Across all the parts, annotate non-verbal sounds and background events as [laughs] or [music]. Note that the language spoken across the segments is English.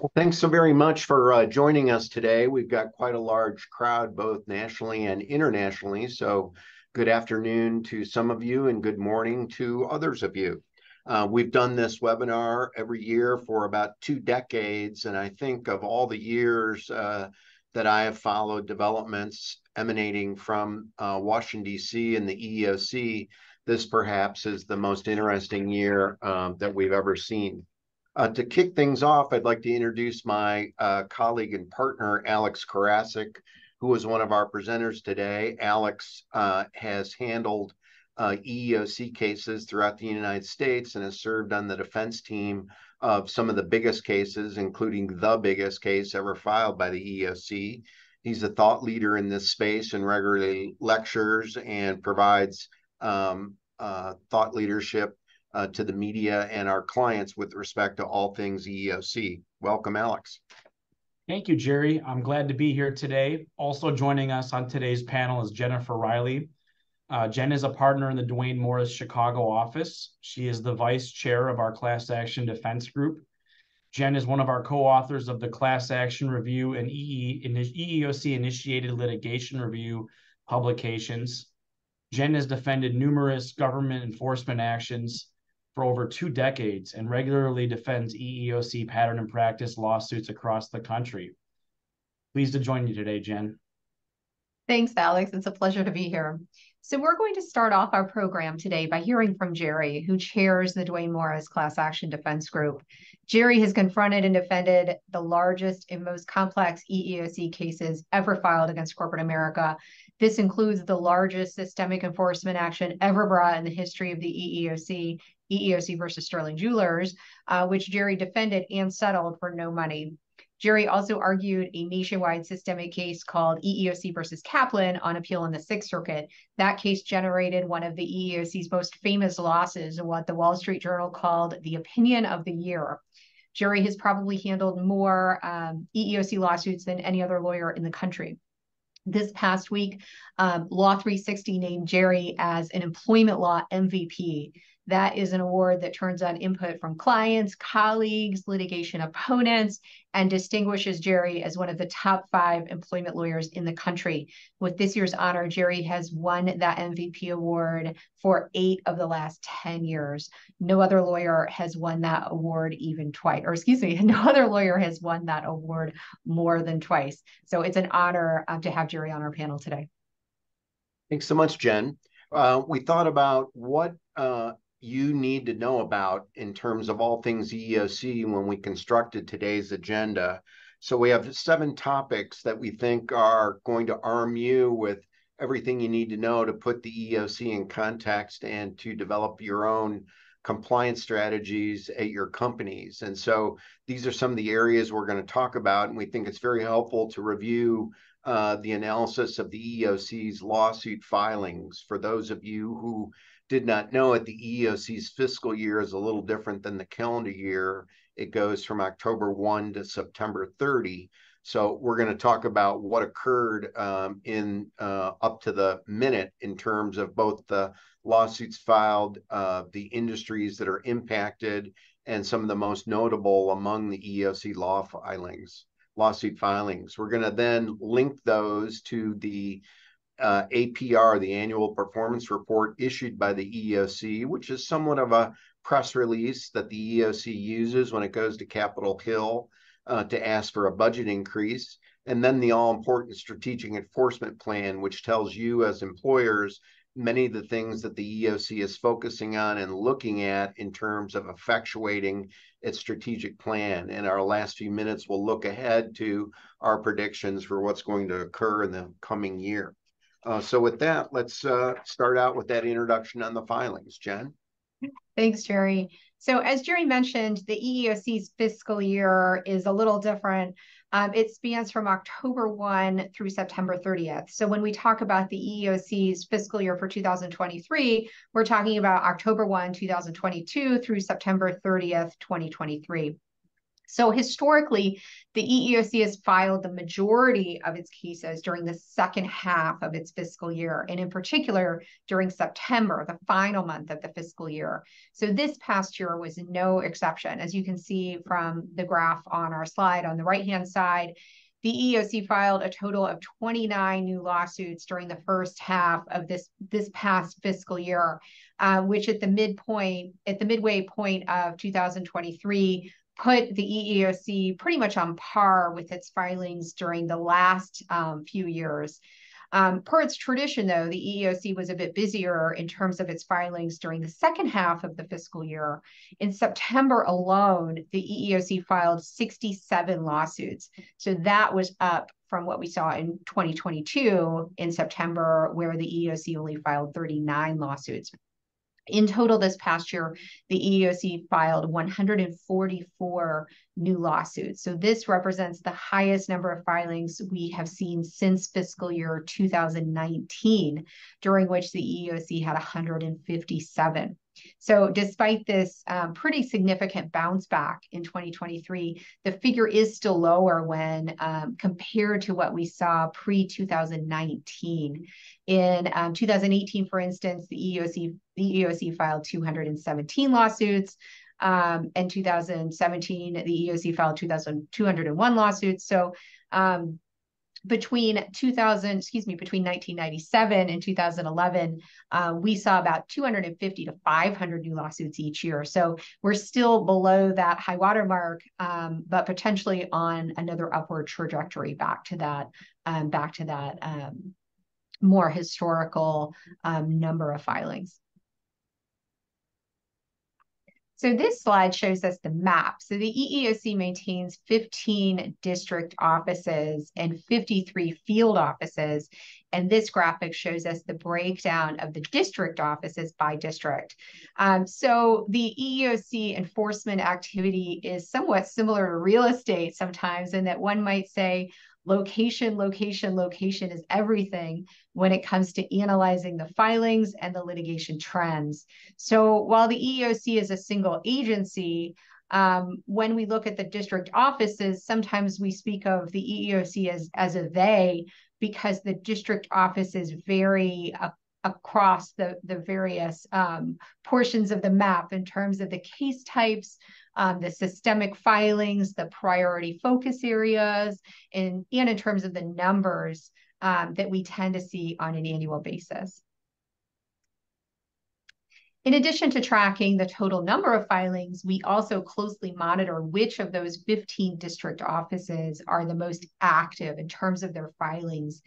Well, thanks so very much for uh, joining us today. We've got quite a large crowd, both nationally and internationally. So, good afternoon to some of you, and good morning to others of you. Uh, we've done this webinar every year for about two decades, and I think of all the years uh, that I have followed developments emanating from uh, Washington, D.C. and the EEOC, this perhaps is the most interesting year um, that we've ever seen. Uh, to kick things off, I'd like to introduce my uh, colleague and partner, Alex Karasik, who is one of our presenters today. Alex uh, has handled uh, EEOC cases throughout the United States and has served on the defense team of some of the biggest cases, including the biggest case ever filed by the EEOC. He's a thought leader in this space and regularly lectures and provides um, uh, thought leadership uh, to the media and our clients with respect to all things EEOC. Welcome, Alex. Thank you, Jerry. I'm glad to be here today. Also joining us on today's panel is Jennifer Riley. Uh, Jen is a partner in the Duane Morris Chicago office. She is the vice chair of our class action defense group. Jen is one of our co-authors of the class action review and EE, EEOC initiated litigation review publications. Jen has defended numerous government enforcement actions for over two decades and regularly defends EEOC pattern and practice lawsuits across the country. Pleased to join you today, Jen. Thanks, Alex. It's a pleasure to be here. So we're going to start off our program today by hearing from Jerry, who chairs the Duane Morris Class Action Defense Group. Jerry has confronted and defended the largest and most complex EEOC cases ever filed against corporate America. This includes the largest systemic enforcement action ever brought in the history of the EEOC EEOC versus Sterling Jewelers, uh, which Jerry defended and settled for no money. Jerry also argued a nationwide systemic case called EEOC versus Kaplan on appeal in the Sixth Circuit. That case generated one of the EEOC's most famous losses, what the Wall Street Journal called the opinion of the year. Jerry has probably handled more um, EEOC lawsuits than any other lawyer in the country. This past week, um, Law 360 named Jerry as an employment law MVP. That is an award that turns on input from clients, colleagues, litigation opponents, and distinguishes Jerry as one of the top five employment lawyers in the country. With this year's honor, Jerry has won that MVP award for eight of the last 10 years. No other lawyer has won that award even twice, or excuse me, [laughs] no other lawyer has won that award more than twice. So it's an honor uh, to have Jerry on our panel today. Thanks so much, Jen. Uh, we thought about what uh, you need to know about in terms of all things EEOC when we constructed today's agenda. So we have seven topics that we think are going to arm you with everything you need to know to put the EEOC in context and to develop your own compliance strategies at your companies. And so these are some of the areas we're going to talk about, and we think it's very helpful to review uh, the analysis of the EEOC's lawsuit filings for those of you who did not know it, the EEOC's fiscal year is a little different than the calendar year. It goes from October 1 to September 30. So we're going to talk about what occurred um, in uh, up to the minute in terms of both the lawsuits filed, uh, the industries that are impacted, and some of the most notable among the EEOC law filings, lawsuit filings. We're going to then link those to the uh, APR, the annual performance report issued by the EEOC, which is somewhat of a press release that the EEOC uses when it goes to Capitol Hill uh, to ask for a budget increase. And then the all important strategic enforcement plan, which tells you as employers many of the things that the EOC is focusing on and looking at in terms of effectuating its strategic plan. In our last few minutes, we'll look ahead to our predictions for what's going to occur in the coming year. Uh, so with that, let's uh, start out with that introduction on the filings. Jen? Thanks, Jerry. So as Jerry mentioned, the EEOC's fiscal year is a little different. Um, it spans from October 1 through September 30th. So when we talk about the EEOC's fiscal year for 2023, we're talking about October 1, 2022 through September 30th, 2023. So historically, the EEOC has filed the majority of its cases during the second half of its fiscal year, and in particular during September, the final month of the fiscal year. So this past year was no exception. As you can see from the graph on our slide on the right-hand side, the EEOC filed a total of 29 new lawsuits during the first half of this this past fiscal year, uh, which at the midpoint, at the midway point of 2023, put the EEOC pretty much on par with its filings during the last um, few years. Um, per its tradition, though, the EEOC was a bit busier in terms of its filings during the second half of the fiscal year. In September alone, the EEOC filed 67 lawsuits. So that was up from what we saw in 2022 in September, where the EEOC only filed 39 lawsuits. In total, this past year, the EEOC filed 144 new lawsuits. So this represents the highest number of filings we have seen since fiscal year 2019, during which the EEOC had 157. So, despite this um, pretty significant bounce back in 2023, the figure is still lower when um, compared to what we saw pre 2019. In um, 2018, for instance, the EEOC the EEOC filed 217 lawsuits. Um, in 2017, the EEOC filed 2,201 lawsuits. So um, between 2000, excuse me, between 1997 and 2011, uh, we saw about 250 to 500 new lawsuits each year. So we're still below that high water mark, um, but potentially on another upward trajectory back to that, um, back to that um, more historical um, number of filings. So this slide shows us the map. So the EEOC maintains 15 district offices and 53 field offices. And this graphic shows us the breakdown of the district offices by district. Um, so the EEOC enforcement activity is somewhat similar to real estate sometimes in that one might say, location, location, location is everything when it comes to analyzing the filings and the litigation trends. So while the EEOC is a single agency, um, when we look at the district offices, sometimes we speak of the EEOC as, as a they because the district offices vary uh, across the, the various um, portions of the map in terms of the case types, um, the systemic filings, the priority focus areas, and, and in terms of the numbers um, that we tend to see on an annual basis. In addition to tracking the total number of filings, we also closely monitor which of those 15 district offices are the most active in terms of their filings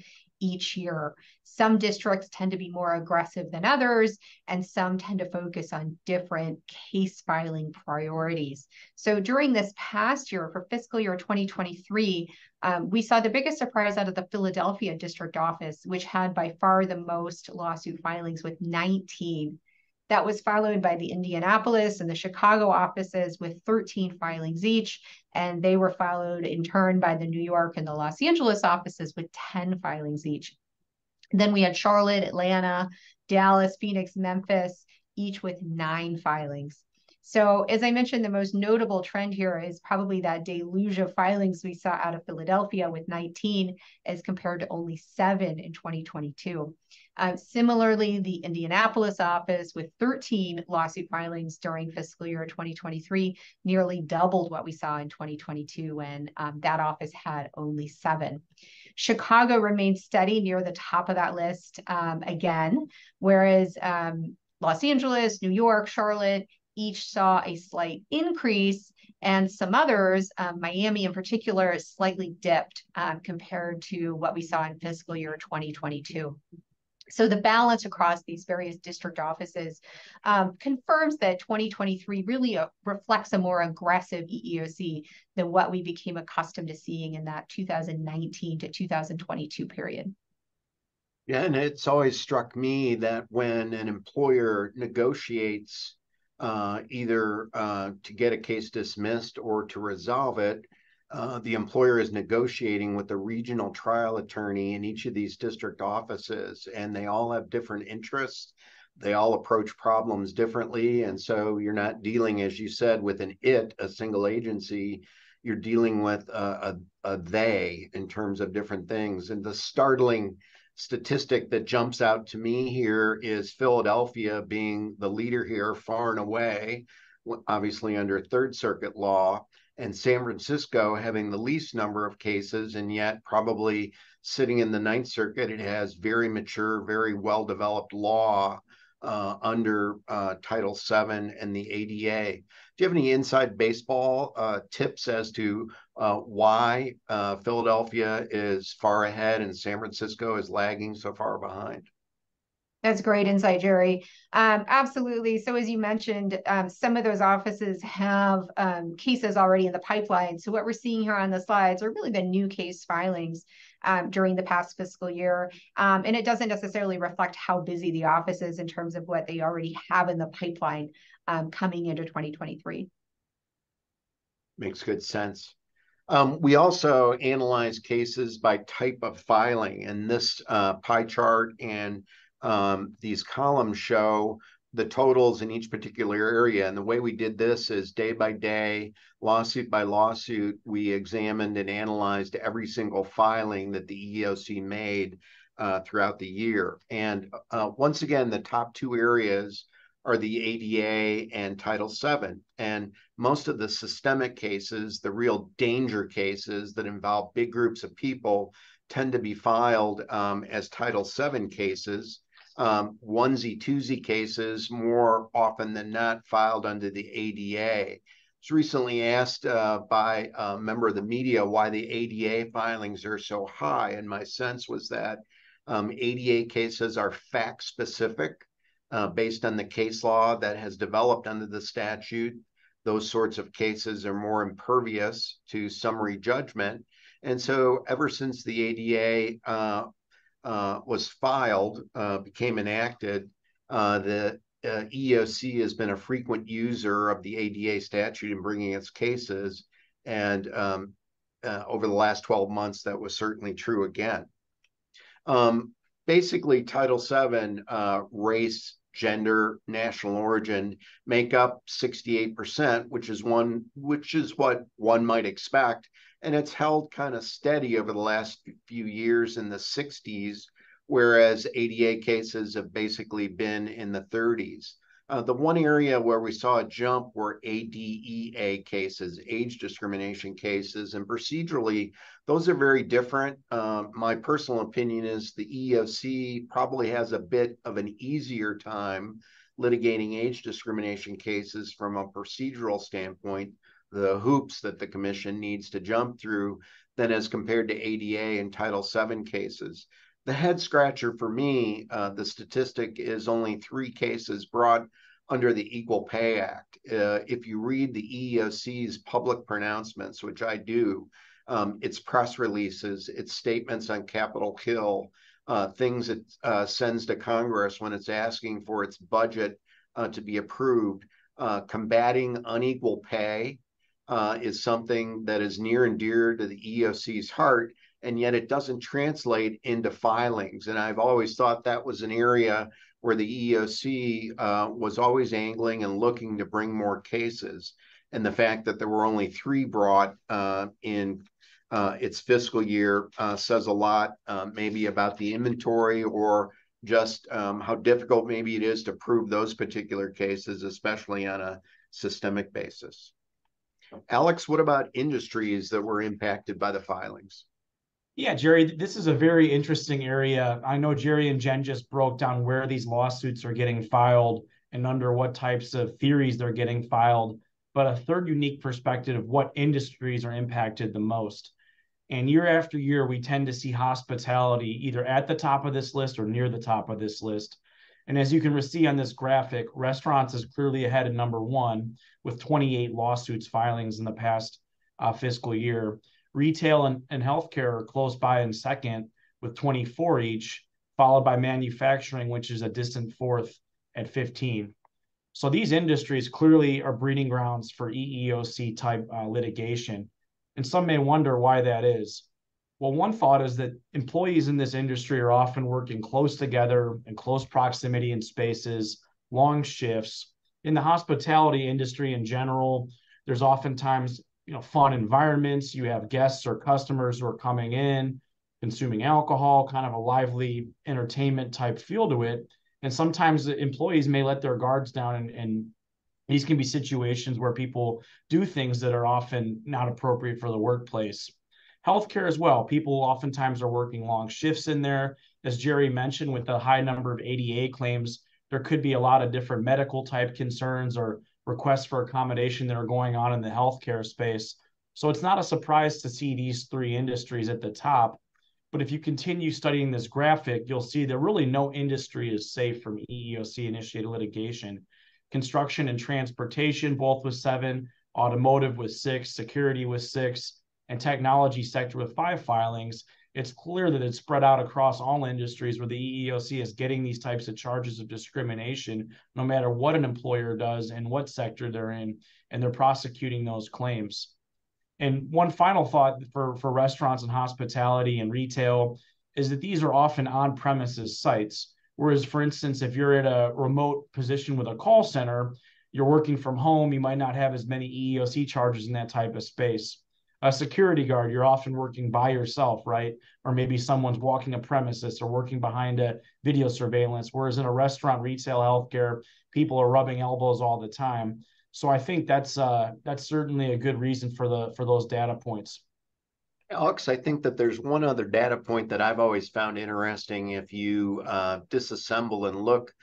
each year. Some districts tend to be more aggressive than others, and some tend to focus on different case filing priorities. So during this past year, for fiscal year 2023, um, we saw the biggest surprise out of the Philadelphia district office, which had by far the most lawsuit filings with 19 that was followed by the Indianapolis and the Chicago offices with 13 filings each. And they were followed in turn by the New York and the Los Angeles offices with 10 filings each. Then we had Charlotte, Atlanta, Dallas, Phoenix, Memphis, each with nine filings. So as I mentioned, the most notable trend here is probably that deluge of filings we saw out of Philadelphia with 19 as compared to only seven in 2022. Uh, similarly, the Indianapolis office with 13 lawsuit filings during fiscal year 2023 nearly doubled what we saw in 2022 when um, that office had only seven. Chicago remained steady near the top of that list um, again, whereas um, Los Angeles, New York, Charlotte, each saw a slight increase, and some others, um, Miami in particular, slightly dipped um, compared to what we saw in fiscal year 2022. So the balance across these various district offices um, confirms that 2023 really uh, reflects a more aggressive EEOC than what we became accustomed to seeing in that 2019 to 2022 period. Yeah, and it's always struck me that when an employer negotiates uh, either uh, to get a case dismissed or to resolve it, uh, the employer is negotiating with the regional trial attorney in each of these district offices, and they all have different interests. They all approach problems differently. And so you're not dealing, as you said, with an it, a single agency. you're dealing with a, a, a they in terms of different things. And the startling statistic that jumps out to me here is Philadelphia being the leader here far and away, obviously under Third Circuit law, and San Francisco having the least number of cases, and yet probably sitting in the Ninth Circuit, it has very mature, very well developed law uh, under uh, Title VII and the ADA. Do you have any inside baseball uh, tips as to uh, why uh, Philadelphia is far ahead and San Francisco is lagging so far behind? That's great insight, Jerry. Um, absolutely. So as you mentioned, um, some of those offices have um, cases already in the pipeline. So what we're seeing here on the slides are really the new case filings um, during the past fiscal year. Um, and it doesn't necessarily reflect how busy the office is in terms of what they already have in the pipeline um, coming into 2023. Makes good sense. Um, we also analyze cases by type of filing, and this uh, pie chart and um, these columns show the totals in each particular area. And the way we did this is day by day, lawsuit by lawsuit, we examined and analyzed every single filing that the EEOC made uh, throughout the year. And uh, once again, the top two areas are the ADA and Title VII. And most of the systemic cases, the real danger cases that involve big groups of people, tend to be filed um, as Title VII cases onesie twosie cases more often than not filed under the ADA. I was recently asked uh, by a member of the media why the ADA filings are so high, and my sense was that um, ADA cases are fact specific uh, based on the case law that has developed under the statute. Those sorts of cases are more impervious to summary judgment. And so, ever since the ADA uh, uh, was filed, uh, became enacted, uh, the uh, EEOC has been a frequent user of the ADA statute in bringing its cases. And um, uh, over the last 12 months, that was certainly true again. Um, basically, Title VII, race, gender, national origin make up 68%, which is one, which is what one might expect and it's held kind of steady over the last few years in the 60s, whereas ADA cases have basically been in the 30s. Uh, the one area where we saw a jump were ADEA cases, age discrimination cases, and procedurally, those are very different. Uh, my personal opinion is the EEOC probably has a bit of an easier time litigating age discrimination cases from a procedural standpoint the hoops that the commission needs to jump through than as compared to ADA and Title VII cases. The head scratcher for me, uh, the statistic is only three cases brought under the Equal Pay Act. Uh, if you read the EEOC's public pronouncements, which I do, um, its press releases, its statements on Capitol Hill, uh, things it uh, sends to Congress when it's asking for its budget uh, to be approved, uh, combating unequal pay uh, is something that is near and dear to the EEOC's heart, and yet it doesn't translate into filings. And I've always thought that was an area where the EEOC uh, was always angling and looking to bring more cases. And the fact that there were only three brought uh, in uh, its fiscal year uh, says a lot, uh, maybe about the inventory or just um, how difficult maybe it is to prove those particular cases, especially on a systemic basis. Alex, what about industries that were impacted by the filings? Yeah, Jerry, this is a very interesting area. I know Jerry and Jen just broke down where these lawsuits are getting filed and under what types of theories they're getting filed, but a third unique perspective of what industries are impacted the most. And year after year, we tend to see hospitality either at the top of this list or near the top of this list. And as you can see on this graphic, restaurants is clearly ahead of number one with 28 lawsuits filings in the past uh, fiscal year. Retail and, and healthcare are close by in second with 24 each, followed by manufacturing, which is a distant fourth at 15. So these industries clearly are breeding grounds for EEOC type uh, litigation. And some may wonder why that is. Well, one thought is that employees in this industry are often working close together in close proximity in spaces, long shifts. In the hospitality industry in general, there's oftentimes you know fun environments. You have guests or customers who are coming in, consuming alcohol, kind of a lively entertainment type feel to it. And sometimes employees may let their guards down and, and these can be situations where people do things that are often not appropriate for the workplace. Healthcare as well. People oftentimes are working long shifts in there. As Jerry mentioned, with the high number of ADA claims, there could be a lot of different medical type concerns or requests for accommodation that are going on in the healthcare space. So it's not a surprise to see these three industries at the top. But if you continue studying this graphic, you'll see that really no industry is safe from EEOC initiated litigation construction and transportation, both with seven, automotive with six, security with six, and technology sector with five filings. It's clear that it's spread out across all industries where the EEOC is getting these types of charges of discrimination, no matter what an employer does and what sector they're in, and they're prosecuting those claims. And one final thought for, for restaurants and hospitality and retail is that these are often on premises sites. Whereas, for instance, if you're at a remote position with a call center, you're working from home, you might not have as many EEOC charges in that type of space. A security guard, you're often working by yourself, right? Or maybe someone's walking a premises or working behind a video surveillance. Whereas in a restaurant, retail, healthcare, people are rubbing elbows all the time. So I think that's uh, that's certainly a good reason for the for those data points. Alex, I think that there's one other data point that I've always found interesting. If you uh, disassemble and look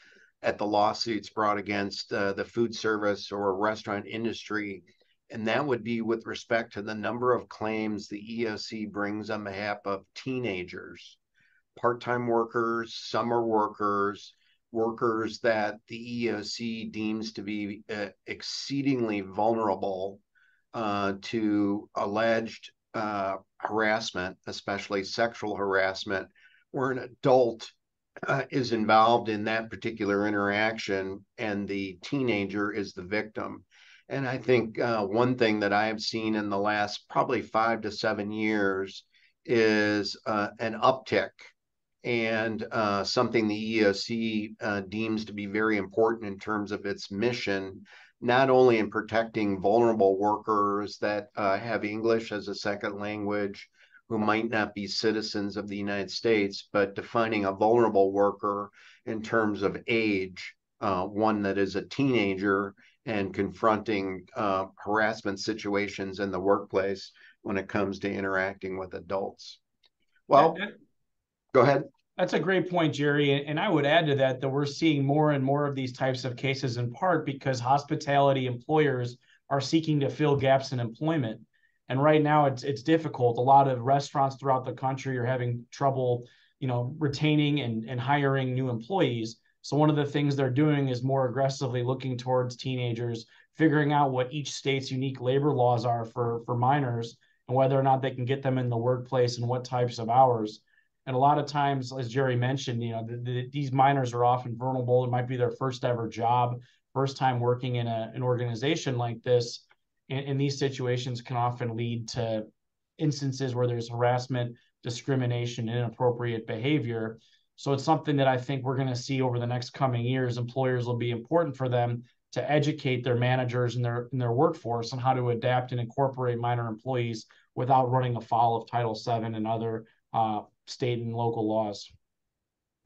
at the lawsuits brought against uh, the food service or restaurant industry, and that would be with respect to the number of claims the EOC brings on behalf of teenagers, part time workers, summer workers, workers that the EOC deems to be uh, exceedingly vulnerable uh, to alleged uh, harassment, especially sexual harassment, where an adult uh, is involved in that particular interaction and the teenager is the victim. And I think uh, one thing that I have seen in the last probably five to seven years is uh, an uptick and uh, something the EOC uh, deems to be very important in terms of its mission not only in protecting vulnerable workers that uh, have English as a second language, who might not be citizens of the United States, but defining a vulnerable worker in terms of age, uh, one that is a teenager and confronting uh, harassment situations in the workplace when it comes to interacting with adults. Well, go ahead. That's a great point, Jerry. And I would add to that that we're seeing more and more of these types of cases in part because hospitality employers are seeking to fill gaps in employment. And right now it's it's difficult. A lot of restaurants throughout the country are having trouble, you know, retaining and, and hiring new employees. So one of the things they're doing is more aggressively looking towards teenagers, figuring out what each state's unique labor laws are for for minors and whether or not they can get them in the workplace and what types of hours. And a lot of times, as Jerry mentioned, you know, the, the, these minors are often vulnerable. It might be their first ever job, first time working in a, an organization like this. And, and these situations can often lead to instances where there's harassment, discrimination, inappropriate behavior. So it's something that I think we're going to see over the next coming years. Employers will be important for them to educate their managers and their and their workforce on how to adapt and incorporate minor employees without running afoul of Title VII and other uh, state and local laws.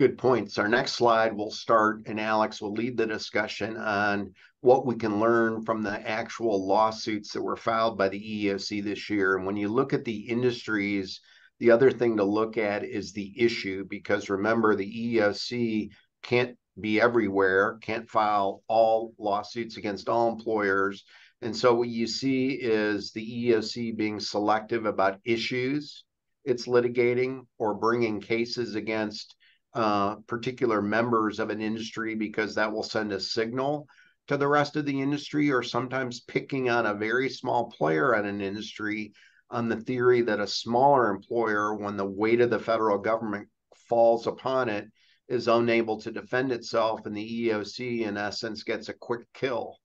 Good points. Our next slide will start, and Alex will lead the discussion on what we can learn from the actual lawsuits that were filed by the EEOC this year. And when you look at the industries, the other thing to look at is the issue, because remember, the EEOC can't be everywhere, can't file all lawsuits against all employers. And so what you see is the EEOC being selective about issues it's litigating or bringing cases against uh, particular members of an industry because that will send a signal to the rest of the industry, or sometimes picking on a very small player in an industry on the theory that a smaller employer, when the weight of the federal government falls upon it, is unable to defend itself. And the EEOC, in essence, gets a quick kill,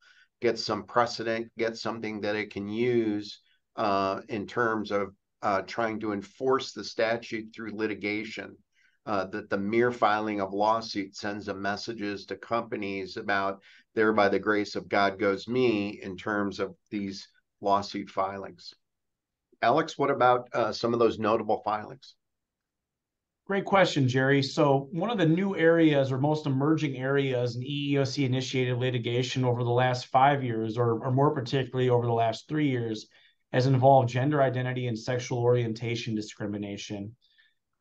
gets some precedent, gets something that it can use uh, in terms of uh, trying to enforce the statute through litigation. Uh, that the mere filing of lawsuits sends a messages to companies about there by the grace of God goes me in terms of these lawsuit filings. Alex, what about uh, some of those notable filings? Great question, Jerry. So one of the new areas or most emerging areas in EEOC initiated litigation over the last five years, or, or more particularly over the last three years, has involved gender identity and sexual orientation discrimination.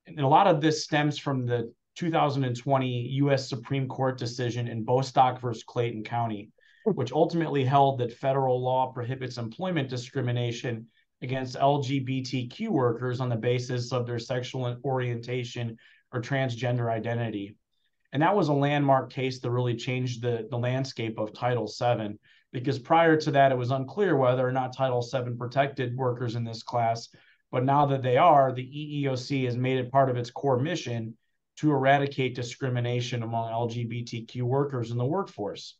And a lot of this stems from the 2020 U.S. Supreme Court decision in Bostock versus Clayton County, which ultimately held that federal law prohibits employment discrimination against LGBTQ workers on the basis of their sexual orientation or transgender identity. And that was a landmark case that really changed the, the landscape of Title VII, because prior to that, it was unclear whether or not Title VII protected workers in this class. But now that they are, the EEOC has made it part of its core mission to eradicate discrimination among LGBTQ workers in the workforce.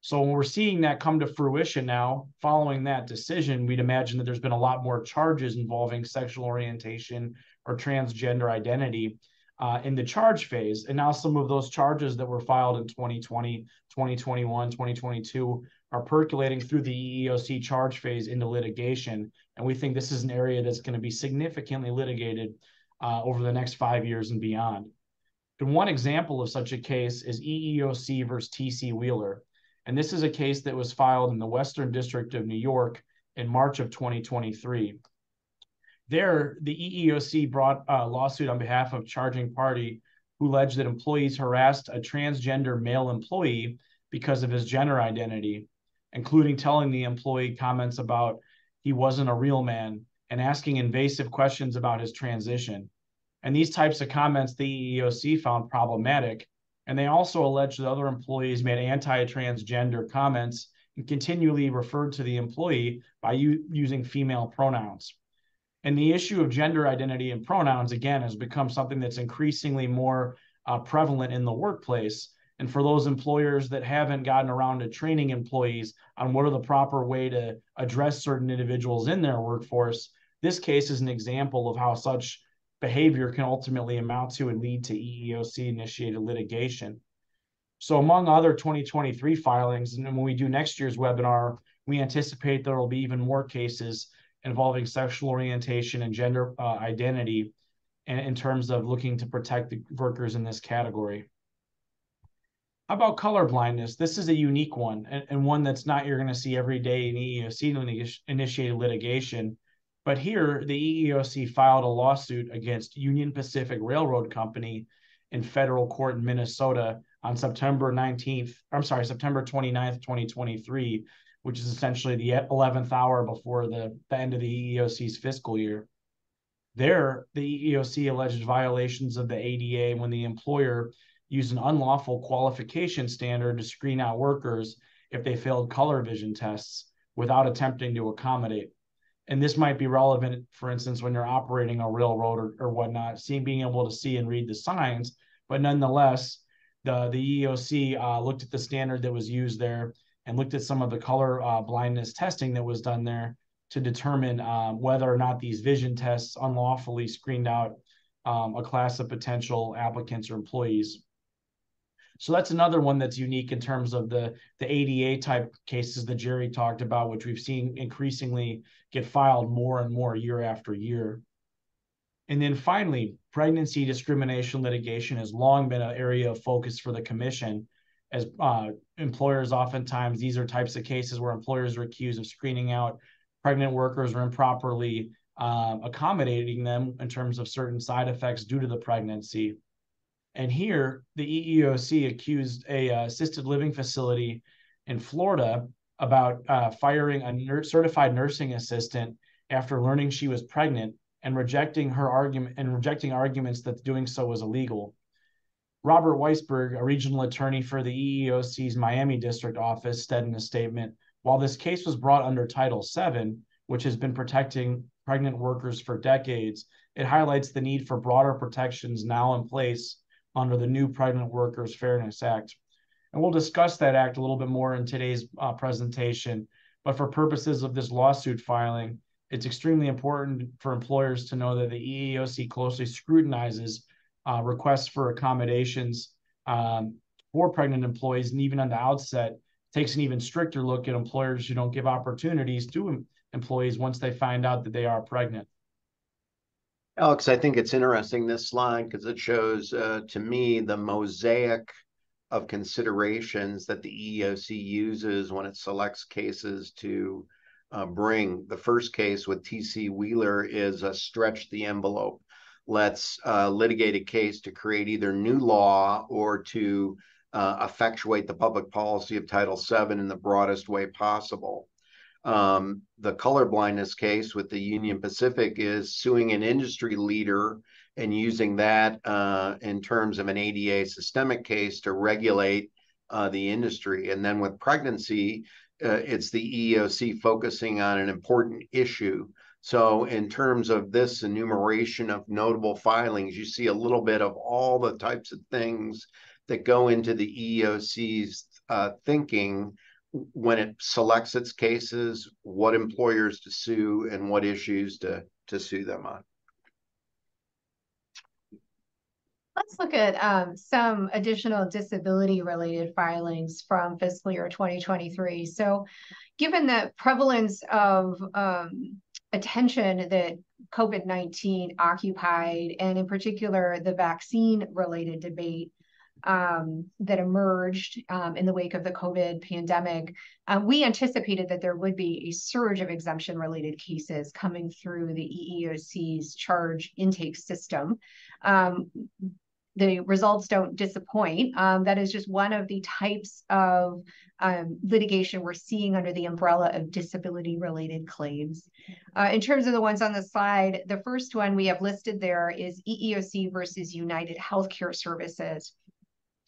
So when we're seeing that come to fruition now, following that decision, we'd imagine that there's been a lot more charges involving sexual orientation or transgender identity uh, in the charge phase. And now some of those charges that were filed in 2020, 2021, 2022 are percolating through the EEOC charge phase into litigation. And we think this is an area that's going to be significantly litigated uh, over the next five years and beyond. And one example of such a case is EEOC versus TC Wheeler. And this is a case that was filed in the Western District of New York in March of 2023. There, the EEOC brought a lawsuit on behalf of charging party who alleged that employees harassed a transgender male employee because of his gender identity, including telling the employee comments about he wasn't a real man and asking invasive questions about his transition. And these types of comments the EEOC found problematic and they also alleged that other employees made anti-transgender comments and continually referred to the employee by using female pronouns. And the issue of gender identity and pronouns, again, has become something that's increasingly more uh, prevalent in the workplace. And for those employers that haven't gotten around to training employees on what are the proper way to address certain individuals in their workforce, this case is an example of how such behavior can ultimately amount to and lead to EEOC initiated litigation. So among other 2023 filings, and when we do next year's webinar, we anticipate there will be even more cases involving sexual orientation and gender uh, identity in, in terms of looking to protect the workers in this category. How about color blindness? This is a unique one and, and one that's not you're going to see every day in EEOC initiated litigation. But here, the EEOC filed a lawsuit against Union Pacific Railroad Company in federal court in Minnesota on September 19th, I'm sorry, September 29th, 2023, which is essentially the 11th hour before the, the end of the EEOC's fiscal year. There, the EEOC alleged violations of the ADA when the employer used an unlawful qualification standard to screen out workers if they failed color vision tests without attempting to accommodate and this might be relevant, for instance, when you're operating a railroad or, or whatnot, seeing being able to see and read the signs. But nonetheless, the the EEOC uh, looked at the standard that was used there and looked at some of the color uh, blindness testing that was done there to determine um, whether or not these vision tests unlawfully screened out um, a class of potential applicants or employees. So that's another one that's unique in terms of the the ADA type cases that Jerry talked about, which we've seen increasingly get filed more and more year after year. And then finally, pregnancy discrimination litigation has long been an area of focus for the commission. As uh, employers, oftentimes these are types of cases where employers are accused of screening out pregnant workers or improperly um, accommodating them in terms of certain side effects due to the pregnancy. And here, the EEOC accused a uh, assisted living facility in Florida about uh, firing a ner- certified nursing assistant after learning she was pregnant and rejecting her argument and rejecting arguments that doing so was illegal. Robert Weisberg, a regional attorney for the EEOC's Miami district office, said in a statement, while this case was brought under Title VII, which has been protecting pregnant workers for decades, it highlights the need for broader protections now in place under the new Pregnant Workers Fairness Act. And we'll discuss that act a little bit more in today's uh, presentation. But for purposes of this lawsuit filing, it's extremely important for employers to know that the EEOC closely scrutinizes uh, requests for accommodations um, for pregnant employees, and even on the outset, takes an even stricter look at employers who don't give opportunities to employees once they find out that they are pregnant. Alex, I think it's interesting this slide because it shows uh, to me the mosaic of considerations that the EEOC uses when it selects cases to uh, bring. The first case with TC Wheeler is a stretch the envelope. Let's uh, litigate a case to create either new law or to uh, effectuate the public policy of Title VII in the broadest way possible. Um, the color blindness case with the Union Pacific is suing an industry leader and using that uh, in terms of an ADA systemic case to regulate uh, the industry. And then with pregnancy, uh, it's the EEOC focusing on an important issue. So, in terms of this enumeration of notable filings, you see a little bit of all the types of things that go into the EEOC's uh, thinking when it selects its cases, what employers to sue and what issues to, to sue them on. Let's look at um, some additional disability related filings from fiscal year 2023. So, given the prevalence of um, attention that COVID 19 occupied, and in particular the vaccine related debate, um, that emerged um, in the wake of the COVID pandemic, um, we anticipated that there would be a surge of exemption related cases coming through the EEOC's charge intake system. Um, the results don't disappoint. Um, that is just one of the types of um, litigation we're seeing under the umbrella of disability related claims. Uh, in terms of the ones on the slide, the first one we have listed there is EEOC versus United Healthcare Services.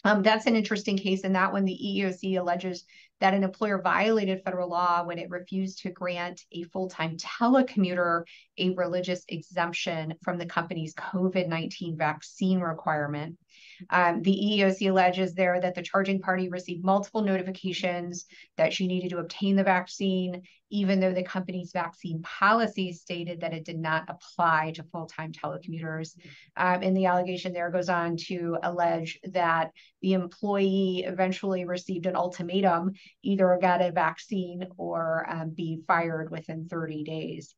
Um, that's an interesting case. In that one, the EEOC alleges that an employer violated federal law when it refused to grant a full time telecommuter a religious exemption from the company's COVID 19 vaccine requirement. Um, the EEOC alleges there that the charging party received multiple notifications that she needed to obtain the vaccine, even though the company's vaccine policy stated that it did not apply to full time telecommuters. Um, and the allegation there goes on to allege that the employee eventually received an ultimatum either get a vaccine or um, be fired within 30 days.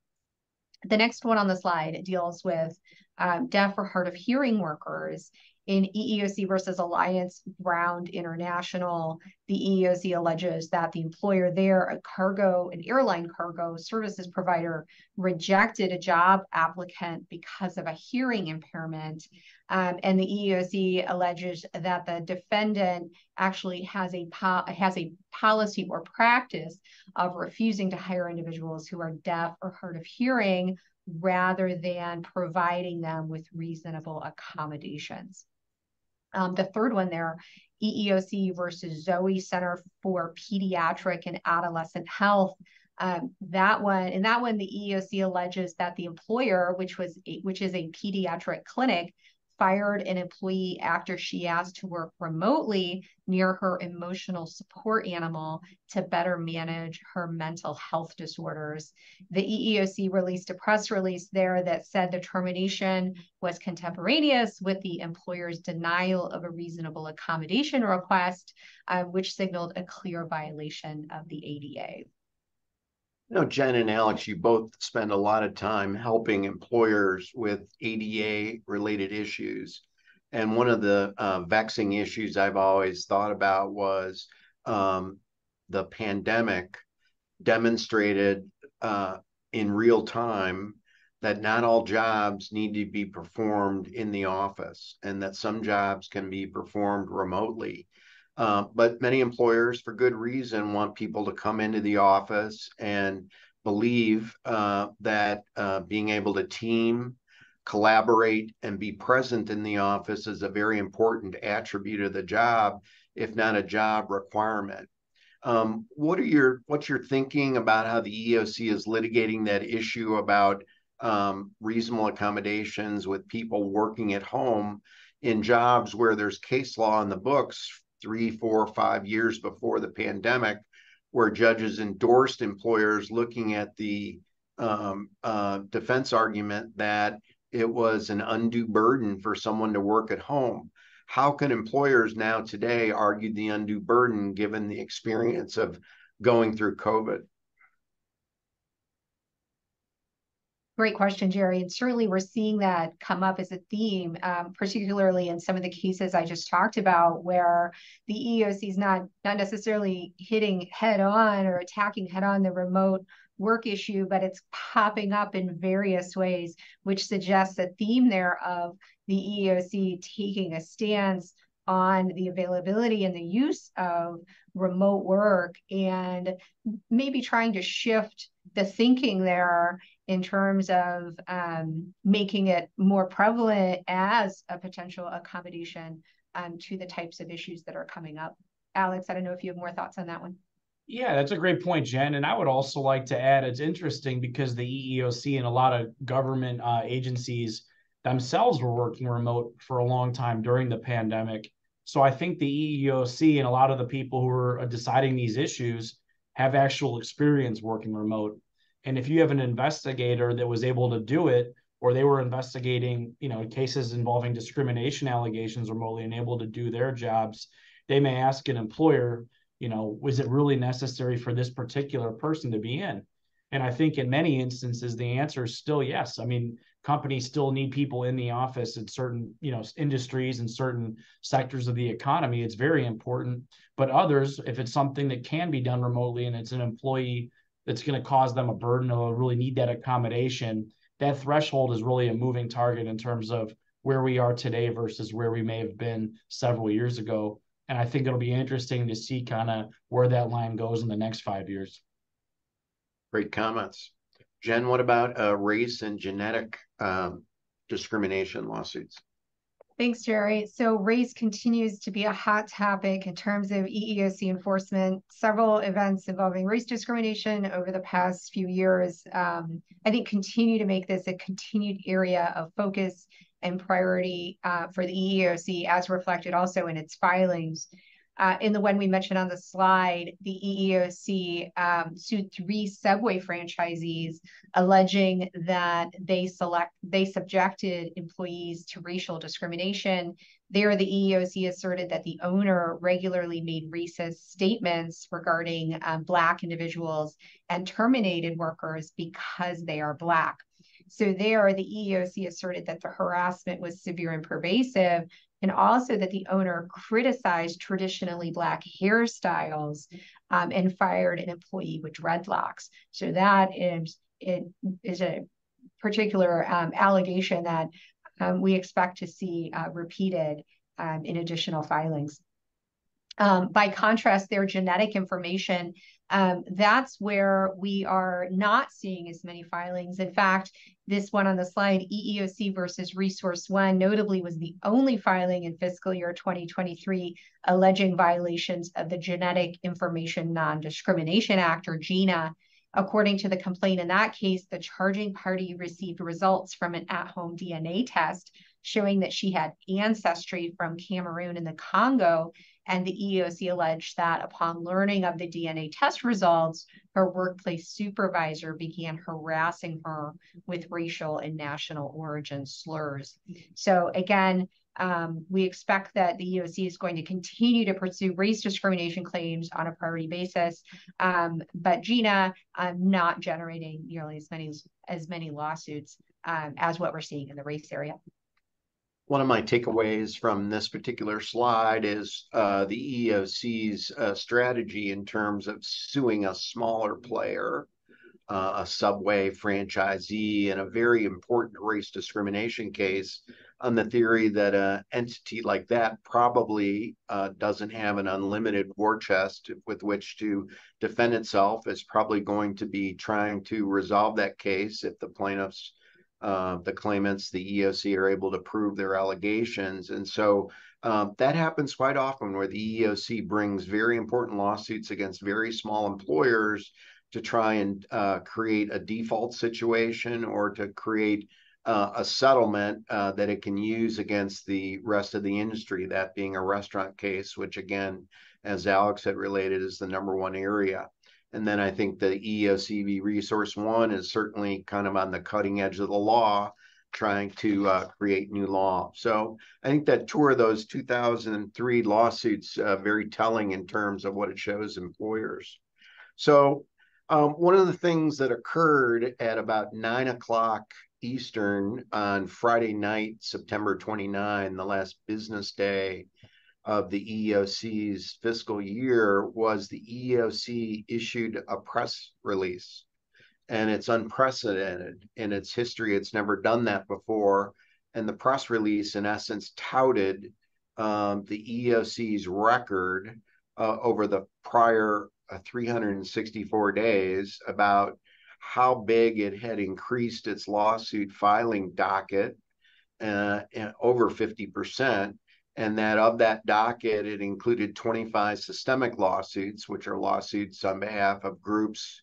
The next one on the slide deals with um, deaf or hard of hearing workers in EEOC versus Alliance Ground International, the EEOC alleges that the employer there, a cargo, an airline cargo services provider, rejected a job applicant because of a hearing impairment. Um, and the EEOC alleges that the defendant actually has a has a policy or practice of refusing to hire individuals who are deaf or hard of hearing rather than providing them with reasonable accommodations. Um, the third one there, EEOC versus Zoe Center for Pediatric and Adolescent Health. Um, that one, in that one, the EEOC alleges that the employer, which was a, which is a pediatric clinic, fired an employee after she asked to work remotely near her emotional support animal to better manage her mental health disorders. The EEOC released a press release there that said the termination was contemporaneous with the employer's denial of a reasonable accommodation request, uh, which signaled a clear violation of the ADA. Know, Jen and Alex, you both spend a lot of time helping employers with ADA related issues. And one of the uh, vexing issues I've always thought about was um, the pandemic demonstrated uh, in real time that not all jobs need to be performed in the office and that some jobs can be performed remotely. Uh, but many employers, for good reason, want people to come into the office and believe uh, that uh, being able to team, collaborate, and be present in the office is a very important attribute of the job, if not a job requirement. Um, what are your what's your thinking about how the EOC is litigating that issue about um, reasonable accommodations with people working at home in jobs where there's case law in the books three, four, five years before the pandemic, where judges endorsed employers looking at the um, uh, defense argument that it was an undue burden for someone to work at home. how can employers now today argue the undue burden given the experience of going through COVID? Great question, Jerry. And certainly we're seeing that come up as a theme, um, particularly in some of the cases I just talked about, where the EEOC is not, not necessarily hitting head on or attacking head on the remote work issue, but it's popping up in various ways, which suggests a theme there of the EEOC taking a stance on the availability and the use of remote work and maybe trying to shift the thinking there in terms of um, making it more prevalent as a potential accommodation um, to the types of issues that are coming up. Alex, I don't know if you have more thoughts on that one. Yeah, that's a great point, Jen. And I would also like to add it's interesting because the EEOC and a lot of government uh, agencies themselves were working remote for a long time during the pandemic. So I think the EEOC and a lot of the people who are deciding these issues have actual experience working remote. And if you have an investigator that was able to do it, or they were investigating, you know, cases involving discrimination allegations remotely and able to do their jobs, they may ask an employer, you know, was it really necessary for this particular person to be in? And I think in many instances, the answer is still yes. I mean, companies still need people in the office in certain, you know, industries and certain sectors of the economy. It's very important. But others, if it's something that can be done remotely and it's an employee that's going to cause them a burden or really need that accommodation, that threshold is really a moving target in terms of where we are today versus where we may have been several years ago. And I think it'll be interesting to see kind of where that line goes in the next five years. Great comments. Jen, what about uh, race and genetic um, discrimination lawsuits? Thanks, Jerry. So race continues to be a hot topic in terms of EEOC enforcement. Several events involving race discrimination over the past few years, um, I think continue to make this a continued area of focus and priority uh, for the EEOC as reflected also in its filings. Uh, in the one we mentioned on the slide, the EEOC um, sued three Subway franchisees, alleging that they select they subjected employees to racial discrimination. There, the EEOC asserted that the owner regularly made racist statements regarding um, Black individuals and terminated workers because they are Black. So there, the EEOC asserted that the harassment was severe and pervasive, and also that the owner criticized traditionally Black hairstyles um, and fired an employee with dreadlocks. So that is, it is a particular um, allegation that um, we expect to see uh, repeated um, in additional filings. Um, by contrast, their genetic information um, that's where we are not seeing as many filings. In fact, this one on the slide, EEOC versus Resource One, notably was the only filing in fiscal year 2023 alleging violations of the Genetic Information Non-Discrimination Act, or GINA. According to the complaint in that case, the charging party received results from an at-home DNA test showing that she had ancestry from Cameroon and the Congo and the EEOC alleged that upon learning of the DNA test results, her workplace supervisor began harassing her with racial and national origin slurs. So again, um, we expect that the EEOC is going to continue to pursue race discrimination claims on a priority basis, um, but GINA um, not generating nearly as many as many lawsuits um, as what we're seeing in the race area one of my takeaways from this particular slide is uh, the EEOC's uh, strategy in terms of suing a smaller player, uh, a Subway franchisee, in a very important race discrimination case on the theory that an entity like that probably uh, doesn't have an unlimited war chest with which to defend itself, is probably going to be trying to resolve that case if the plaintiffs uh, the claimants, the EOC, are able to prove their allegations. And so um, that happens quite often where the EEOC brings very important lawsuits against very small employers to try and uh, create a default situation or to create uh, a settlement uh, that it can use against the rest of the industry, that being a restaurant case, which again, as Alex had related, is the number one area. And then I think the EOCV Resource One is certainly kind of on the cutting edge of the law trying to uh, create new law. So I think that tour of those 2003 lawsuits uh, very telling in terms of what it shows employers. So um, one of the things that occurred at about nine o'clock Eastern on Friday night, September 29, the last business day of the EEOC's fiscal year, was the EEOC issued a press release and it's unprecedented in its history. It's never done that before. And the press release, in essence, touted um, the EEOC's record uh, over the prior uh, 364 days about how big it had increased its lawsuit filing docket uh, over 50%. And that of that docket, it included 25 systemic lawsuits, which are lawsuits on behalf of groups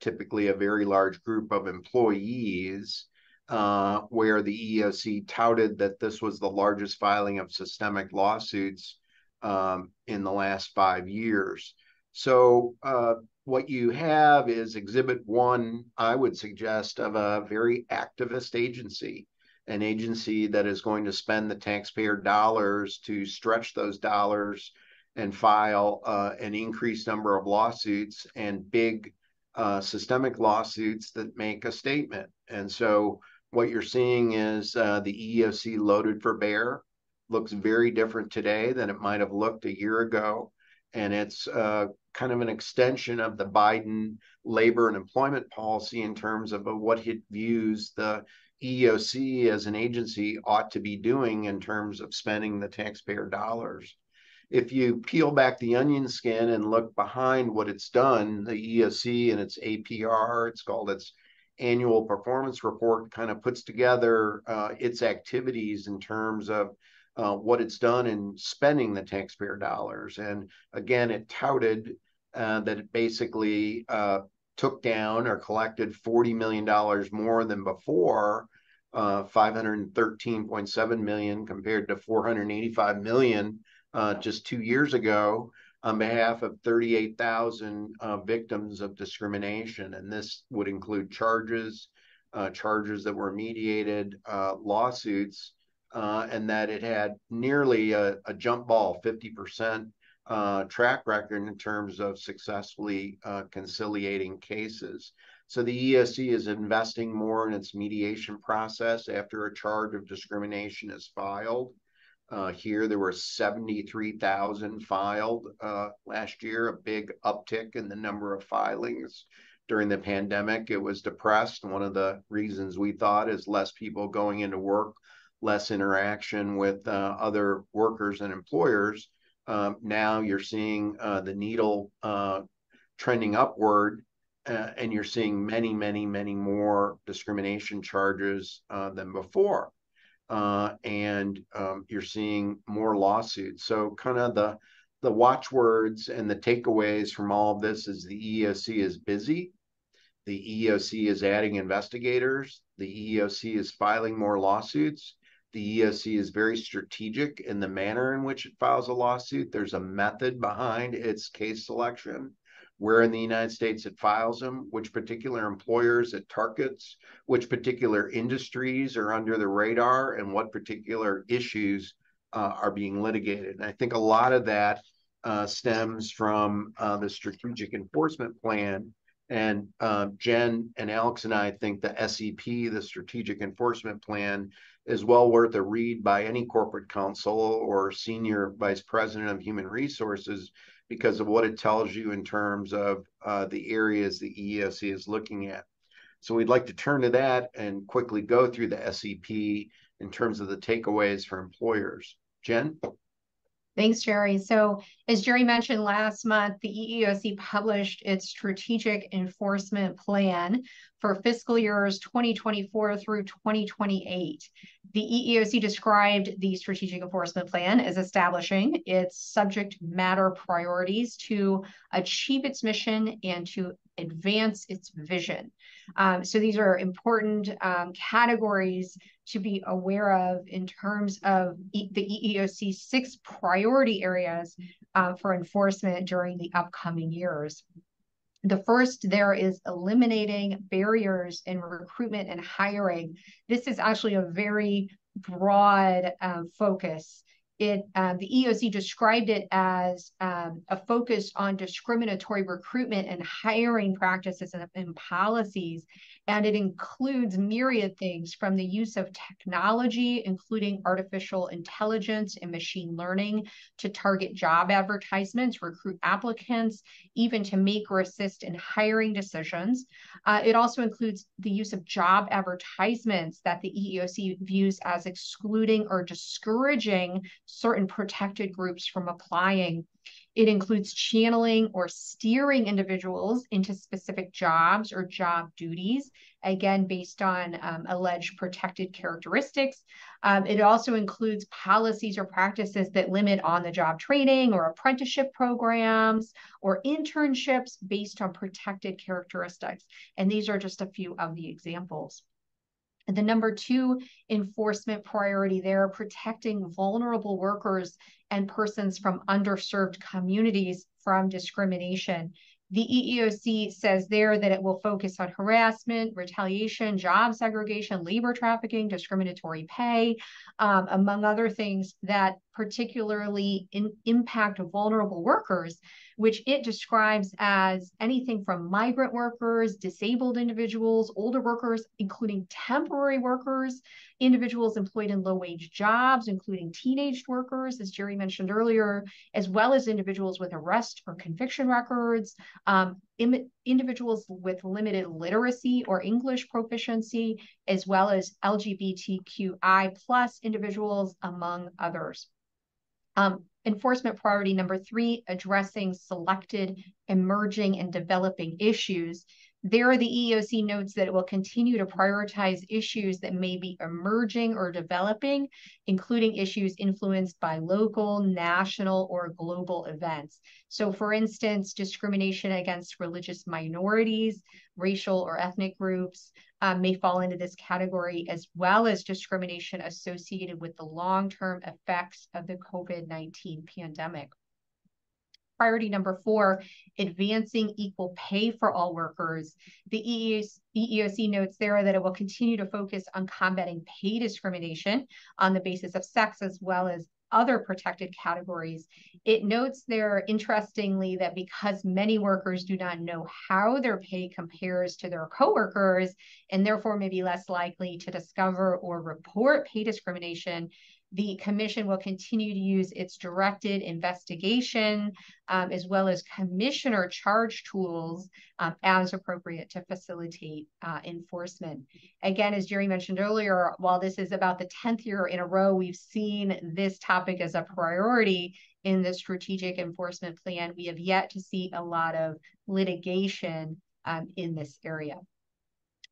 typically a very large group of employees, uh, where the EEOC touted that this was the largest filing of systemic lawsuits um, in the last five years. So, uh, what you have is exhibit one, I would suggest, of a very activist agency, an agency that is going to spend the taxpayer dollars to stretch those dollars and file uh, an increased number of lawsuits and big uh, systemic lawsuits that make a statement. And so what you're seeing is uh, the EEOC loaded for bear looks very different today than it might have looked a year ago. And it's uh, kind of an extension of the Biden labor and employment policy in terms of what it views the EEOC as an agency ought to be doing in terms of spending the taxpayer dollars if you peel back the onion skin and look behind what it's done, the EOC and its APR, it's called its annual performance report, kind of puts together uh, its activities in terms of uh, what it's done in spending the taxpayer dollars. And again, it touted uh, that it basically uh, took down or collected $40 million more than before. Uh, 513.7 million compared to 485 million uh, just two years ago on behalf of 38,000 uh, victims of discrimination. And this would include charges, uh, charges that were mediated, uh, lawsuits, uh, and that it had nearly a, a jump ball, 50% uh, track record in terms of successfully conciliating cases. So the EOC is investing more in its mediation process after a charge of discrimination is filed. Uh, here, there were 73,000 filed uh, last year, a big uptick in the number of filings. During the pandemic, it was depressed. One of the reasons we thought is less people going into work, less interaction with uh, other workers and employers. Um, now you're seeing uh, the needle uh, trending upward, uh, and you're seeing many, many, many more discrimination charges than before uh, and um, you're seeing more lawsuits. So, kind of the the watchwords and the takeaways from all of this is the EEOC is busy. The EEOC is adding investigators. The EEOC is filing more lawsuits. The EEOC is very strategic in the manner in which it files a lawsuit. There's a method behind its case selection where in the United States it files them, which particular employers it targets, which particular industries are under the radar, and what particular issues uh, are being litigated. And I think a lot of that uh, stems from uh, the strategic enforcement plan. And uh, Jen and Alex and I think the SEP, the strategic enforcement plan, is well worth a read by any corporate counsel or senior vice president of human resources because of what it tells you in terms of uh, the areas the EEOC is looking at. So we'd like to turn to that and quickly go through the SEP in terms of the takeaways for employers. Jen? Thanks, Jerry. So as Jerry mentioned last month, the EEOC published its strategic enforcement plan for fiscal years 2024 through 2028. The EEOC described the strategic enforcement plan as establishing its subject matter priorities to achieve its mission and to advance its vision. Um, so these are important um, categories to be aware of in terms of e the EEOC six priority areas uh, for enforcement during the upcoming years. The first there is eliminating barriers in recruitment and hiring. This is actually a very broad um, focus it um, the EOC described it as um, a focus on discriminatory recruitment and hiring practices and, and, policies, and it includes myriad things from the use of technology, including artificial intelligence and machine learning, to target job advertisements, recruit applicants, even to make or assist in hiring decisions. Uh, it also includes the use of job advertisements that the EEOC views as excluding or discouraging certain protected groups from applying. It includes channeling or steering individuals into specific jobs or job duties, again, based on um, alleged protected characteristics. Um, it also includes policies or practices that limit on the job training or apprenticeship programs or internships based on protected characteristics. And these are just a few of the examples. The number two enforcement priority there, protecting vulnerable workers and persons from underserved communities from discrimination. The EEOC says there that it will focus on harassment, retaliation, job segregation, labor trafficking, discriminatory pay, um, among other things that particularly in, impact of vulnerable workers which it describes as anything from migrant workers, disabled individuals, older workers, including temporary workers, individuals employed in low wage jobs, including teenage workers, as Jerry mentioned earlier, as well as individuals with arrest or conviction records, um, individuals with limited literacy or English proficiency, as well as LGBTQI plus individuals, among others. Um, enforcement priority number three, addressing selected emerging and developing issues. There, the EEOC notes that it will continue to prioritize issues that may be emerging or developing, including issues influenced by local, national, or global events. So, for instance, discrimination against religious minorities, racial or ethnic groups, um, may fall into this category, as well as discrimination associated with the long term effects of the COVID 19 pandemic. Priority number four, advancing equal pay for all workers. The EEOC notes there that it will continue to focus on combating pay discrimination on the basis of sex as well as other protected categories. It notes there, interestingly, that because many workers do not know how their pay compares to their coworkers and therefore may be less likely to discover or report pay discrimination, the commission will continue to use its directed investigation um, as well as commissioner charge tools um, as appropriate to facilitate uh, enforcement. Again, as Jerry mentioned earlier, while this is about the 10th year in a row, we've seen this topic as a priority in the strategic enforcement plan. We have yet to see a lot of litigation um, in this area.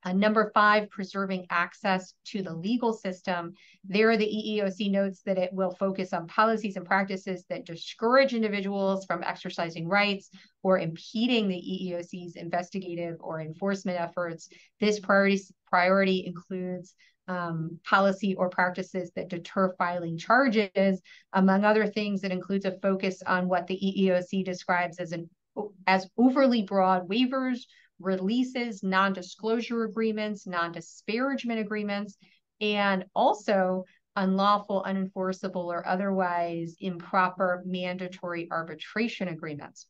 Uh, number five, preserving access to the legal system. There, the EEOC notes that it will focus on policies and practices that discourage individuals from exercising rights or impeding the EEOC's investigative or enforcement efforts. This priority, priority includes um, policy or practices that deter filing charges. Among other things, it includes a focus on what the EEOC describes as an as overly broad waivers releases, non disclosure agreements, non disparagement agreements, and also unlawful, unenforceable, or otherwise improper mandatory arbitration agreements.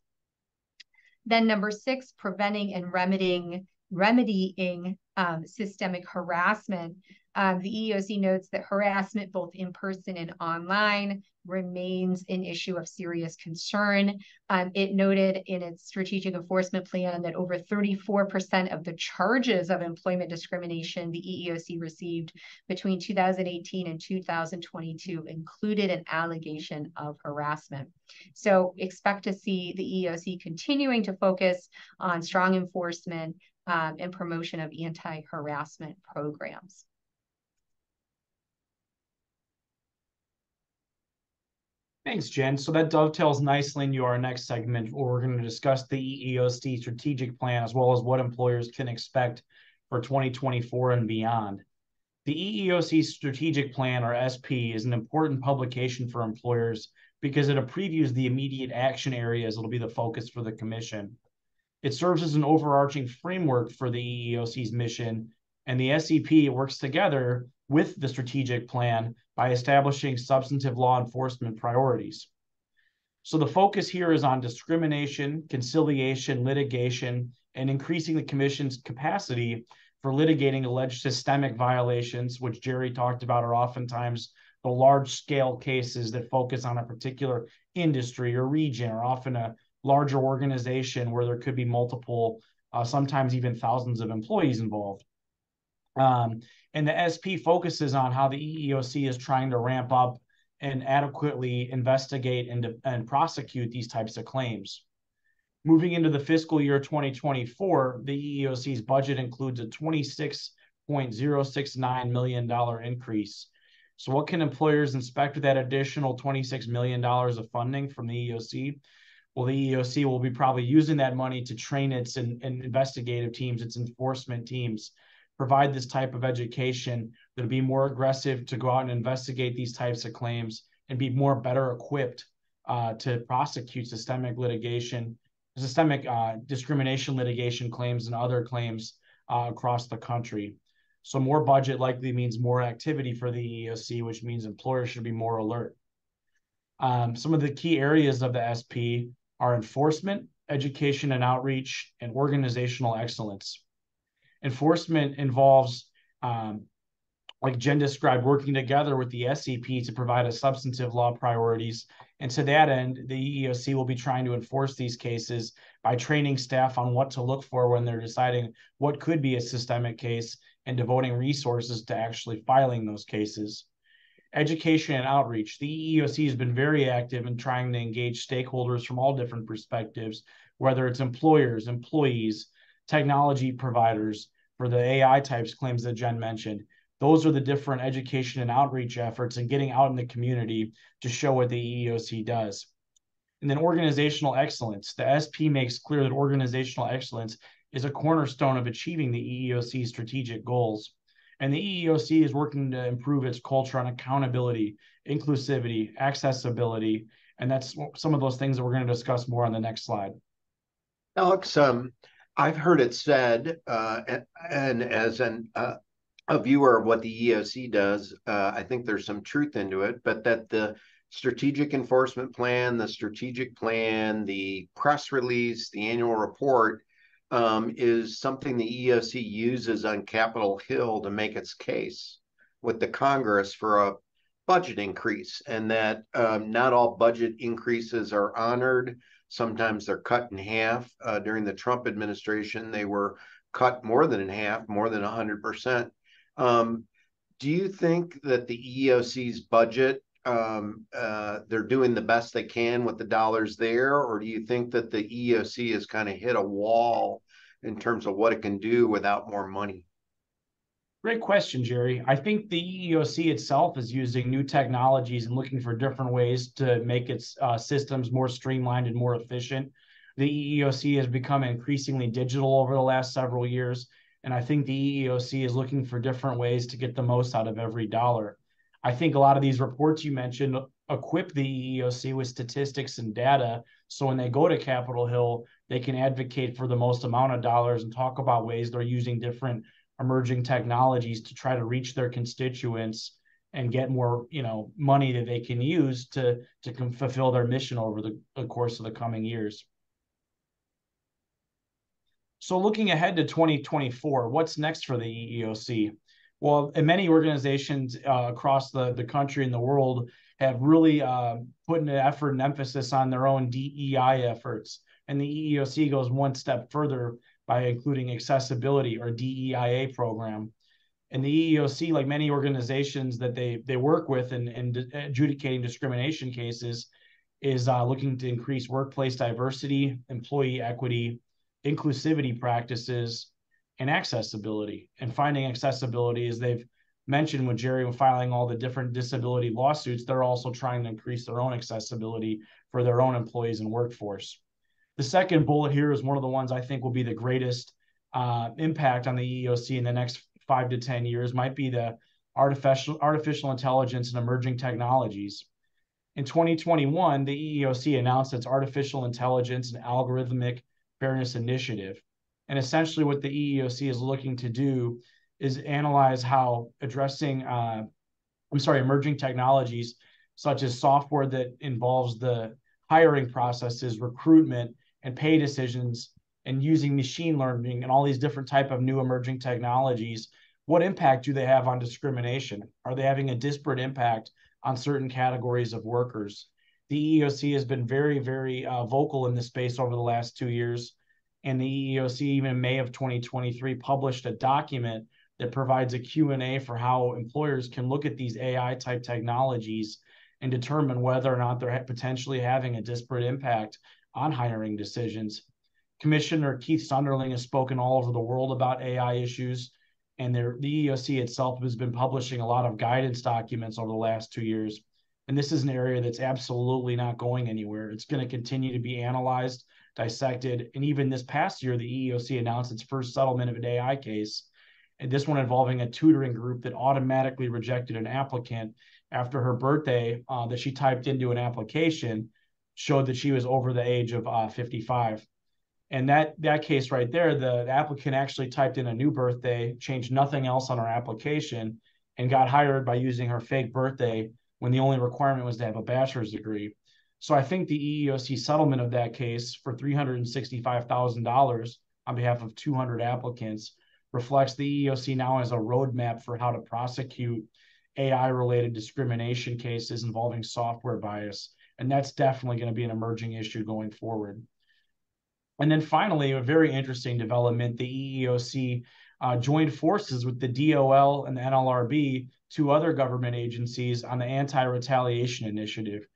Then, number six, preventing and remedying, remedying um, systemic harassment. Um, the EEOC notes that harassment, both in person and online, remains an issue of serious concern. Um, it noted in its strategic enforcement plan that over 34% of the charges of employment discrimination the EEOC received between 2018 and 2022 included an allegation of harassment. So expect to see the EEOC continuing to focus on strong enforcement um, and promotion of anti-harassment programs. Thanks, Jen. So that dovetails nicely into our next segment where we're going to discuss the EEOC strategic plan as well as what employers can expect for 2024 and beyond. The EEOC strategic plan, or SP, is an important publication for employers because it previews the immediate action areas that'll be the focus for the commission. It serves as an overarching framework for the EEOC's mission, and the SEP works together with the strategic plan by establishing substantive law enforcement priorities. So the focus here is on discrimination, conciliation, litigation, and increasing the commission's capacity for litigating alleged systemic violations, which Jerry talked about are oftentimes the large scale cases that focus on a particular industry or region, or often a larger organization where there could be multiple, uh, sometimes even thousands of employees involved. Um, and the SP focuses on how the EEOC is trying to ramp up and adequately investigate and, and prosecute these types of claims. Moving into the fiscal year 2024, the EEOC's budget includes a $26.069 million increase. So, what can employers expect with that additional $26 million of funding from the EEOC? Well, the EEOC will be probably using that money to train its in, in investigative teams, its enforcement teams, provide this type of education that'll be more aggressive to go out and investigate these types of claims and be more better equipped uh, to prosecute systemic litigation, systemic uh, discrimination litigation claims and other claims uh, across the country. So more budget likely means more activity for the EEOC, which means employers should be more alert. Um, some of the key areas of the SP are enforcement, education and outreach, and organizational excellence. Enforcement involves, um, like Jen described, working together with the SEP to provide a substantive law priorities. And to that end, the EEOC will be trying to enforce these cases by training staff on what to look for when they're deciding what could be a systemic case and devoting resources to actually filing those cases. Education and outreach. The EEOC has been very active in trying to engage stakeholders from all different perspectives, whether it's employers, employees, technology providers for the AI types claims that Jen mentioned. Those are the different education and outreach efforts and getting out in the community to show what the EEOC does. And then organizational excellence. The SP makes clear that organizational excellence is a cornerstone of achieving the EEOC strategic goals. And the EEOC is working to improve its culture on accountability, inclusivity, accessibility, and that's some of those things that we're going to discuss more on the next slide. Alex, um, I've heard it said, uh, and, and, as an, uh, a viewer of what the EOC does, uh, I think there's some truth into it, but that the strategic enforcement plan, the strategic plan, the press release, the annual report um, is something the EOC uses on Capitol Hill to make its case with the Congress for a budget increase, and that um, not all budget increases are honored. Sometimes they're cut in half. Uh, during the Trump administration, they were cut more than in half, more than 100%. Um, do you think that the EEOC's budget, um, uh, they're doing the best they can with the dollars there? Or do you think that the EEOC has kind of hit a wall in terms of what it can do without more money? Great question, Jerry. I think the EEOC itself is using new technologies and looking for different ways to make its uh, systems more streamlined and more efficient. The EEOC has become increasingly digital over the last several years, and I think the EEOC is looking for different ways to get the most out of every dollar. I think a lot of these reports you mentioned equip the EEOC with statistics and data so when they go to Capitol Hill, they can advocate for the most amount of dollars and talk about ways they're using different emerging technologies to try to reach their constituents and get more you know money that they can use to to fulfill their mission over the, the course of the coming years. So looking ahead to 2024 what's next for the eeoc well many organizations uh, across the, the country and the world have really uh, put an effort and emphasis on their own dei efforts. And the eeoc goes one step further by including accessibility or DEIA program. And the EEOC, like many organizations that they they work with in, in adjudicating discrimination cases, is uh, looking to increase workplace diversity, employee equity, inclusivity practices, and accessibility. And finding accessibility, as they've mentioned with Jerry filing all the different disability lawsuits, they're also trying to increase their own accessibility for their own employees and workforce. The second bullet here is one of the ones I think will be the greatest uh, impact on the EEOC in the next five to 10 years might be the artificial, artificial intelligence and emerging technologies. In 2021, the EEOC announced its artificial intelligence and algorithmic Fairness Initiative. And essentially, what the EEOC is looking to do is analyze how addressing, uh, I'm sorry, emerging technologies such as software that involves the hiring processes, recruitment, and pay decisions, and using machine learning and all these different type of new emerging technologies. What impact do they have on discrimination? Are they having a disparate impact on certain categories of workers? The EEOC has been very, very uh, vocal in this space over the last two years and the EEOC even in May of 2023 published a document that provides a Q&A for how employers can look at these AI type technologies and determine whether or not they're potentially having a disparate impact on hiring decisions. Commissioner Keith Sonderling has spoken all over the world about AI issues, and the EEOC itself has been publishing a lot of guidance documents over the last two years. And this is an area that's absolutely not going anywhere. It's going to continue to be analyzed dissected. And even this past year, the EEOC announced its first settlement of an AI case. And this one involving a tutoring group that automatically rejected an applicant after her birthday uh, that she typed into an application showed that she was over the age of uh, 55. And that that case right there, the, applicant actually typed in a new birthday, changed nothing else on her application, and got hired by using her fake birthday when the only requirement was to have a bachelor's degree. So I think the EEOC settlement of that case for $365,000 on behalf of 200 applicants reflects the EEOC now has a roadmap for how to prosecute AI related discrimination cases involving software bias. And that's definitely going to be an emerging issue going forward. And then finally, a very interesting development the EEOC uh, joined forces with the DOL and the NLRB, two other government agencies, on the anti retaliation initiative.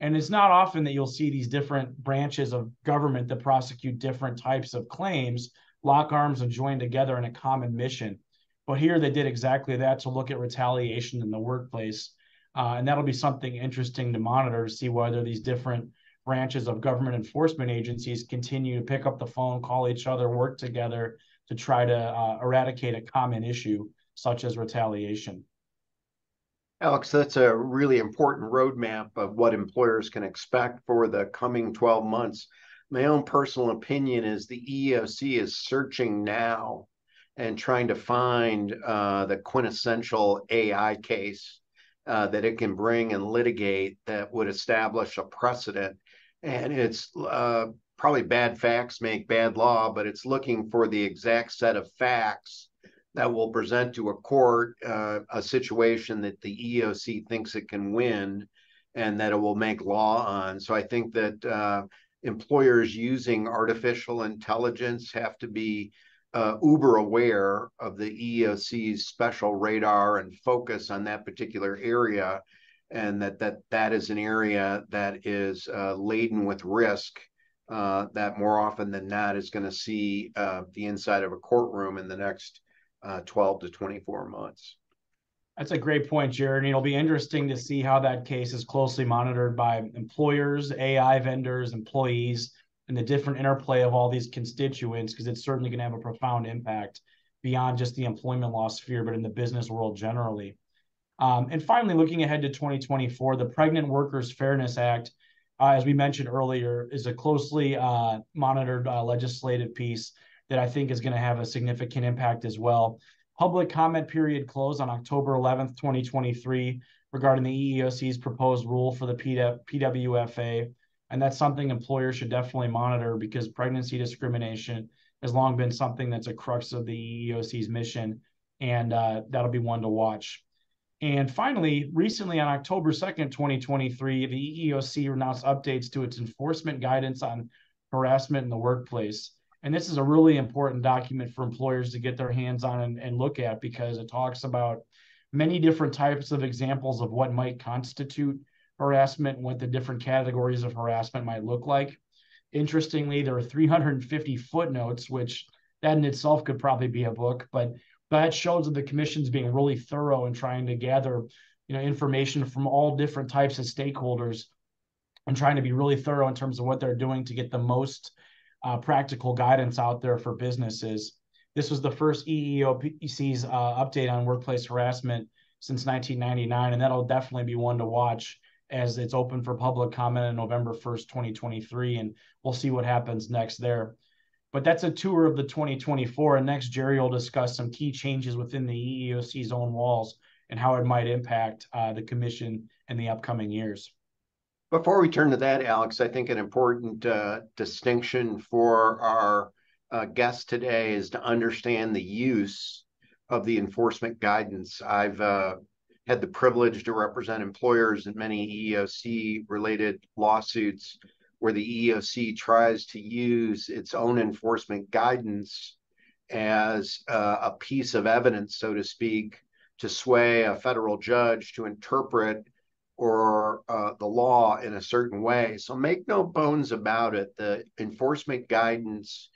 And it's not often that you'll see these different branches of government that prosecute different types of claims lock arms and join together in a common mission. But here they did exactly that to look at retaliation in the workplace. Uh, and that'll be something interesting to monitor to see whether these different branches of government enforcement agencies continue to pick up the phone, call each other, work together to try to uh, eradicate a common issue such as retaliation. Alex, that's a really important roadmap of what employers can expect for the coming 12 months. My own personal opinion is the EEOC is searching now and trying to find uh, the quintessential AI case uh, that it can bring and litigate that would establish a precedent. And it's uh, probably bad facts make bad law, but it's looking for the exact set of facts that will present to a court uh, a situation that the EEOC thinks it can win and that it will make law on. So I think that uh, employers using artificial intelligence have to be uh, uber aware of the EEOC's special radar and focus on that particular area, and that that that is an area that is uh, laden with risk. Uh, that more often than not is going to see uh, the inside of a courtroom in the next uh, 12 to 24 months. That's a great point, Jared. It'll be interesting to see how that case is closely monitored by employers, AI vendors, employees, and the different interplay of all these constituents, because it's certainly going to have a profound impact beyond just the employment law sphere, but in the business world generally. Um, and finally, looking ahead to 2024, the Pregnant Workers Fairness Act, uh, as we mentioned earlier, is a closely uh, monitored uh, legislative piece that I think is going to have a significant impact as well. Public comment period closed on October 11th, 2023, regarding the EEOC's proposed rule for the PWFA. And that's something employers should definitely monitor because pregnancy discrimination has long been something that's a crux of the EEOC's mission. And uh, that'll be one to watch. And finally, recently on October 2nd, 2023, the EEOC announced updates to its enforcement guidance on harassment in the workplace. And this is a really important document for employers to get their hands on and, and look at because it talks about many different types of examples of what might constitute harassment and what the different categories of harassment might look like. Interestingly, there are 350 footnotes, which that in itself could probably be a book, but that shows that the commission's being really thorough in trying to gather you know information from all different types of stakeholders and trying to be really thorough in terms of what they're doing to get the most uh, practical guidance out there for businesses. This was the first EEOC's uh, update on workplace harassment since 1999, and that'll definitely be one to watch as it's open for public comment on November 1st, 2023, and we'll see what happens next there. But that's a tour of the 2024. And next, Jerry will discuss some key changes within the EEOC's own walls and how it might impact uh, the commission in the upcoming years. Before we turn to that, Alex, I think an important uh, distinction for our uh, guest today is to understand the use of the enforcement guidance. I've uh, had the privilege to represent employers in many EEOC related lawsuits where the EEOC tries to use its own enforcement guidance as uh, a piece of evidence, so to speak, to sway a federal judge to interpret or uh, the law in a certain way. So make no bones about it. The enforcement guidance